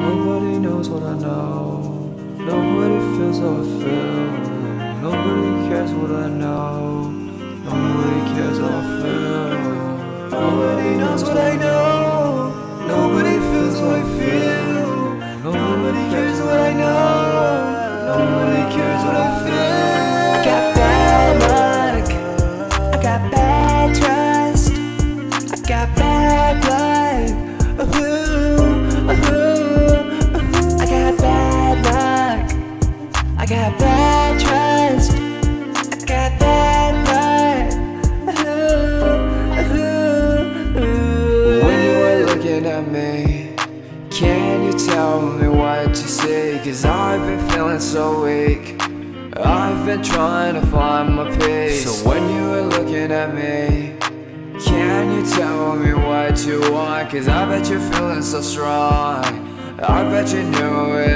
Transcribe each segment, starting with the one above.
Nobody knows what I know. Nobody feels how I feel. Nobody cares what I know. Nobody cares how I feel. Nobody knows what I know. Nobody feels how I feel. Nobody cares what I know. Nobody cares what I feel. I got bad luck. I got bad trust. I got bad blood. Got bad trust. I got bad blood. Ooh, ooh, ooh. When you were looking at me, can you tell me what you see? Cause I've been feeling so weak. I've been trying to find my peace. So when you were looking at me, can you tell me what you want? Cause I bet you're feeling so strong. I bet you knew it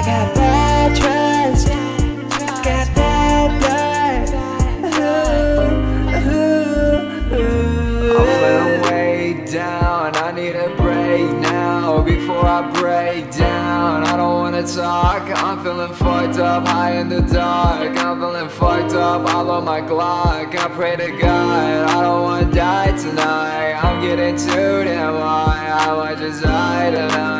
I got bad trust. Got bad blood. Ooh, ooh, ooh. I'm feeling way down. I need a break now before I break down. I don't wanna talk. I'm feeling fucked up, high in the dark. I'm feeling fucked up, all on my Glock. I pray to God, I don't wanna die tonight. I'm getting too damn high. I might just die tonight,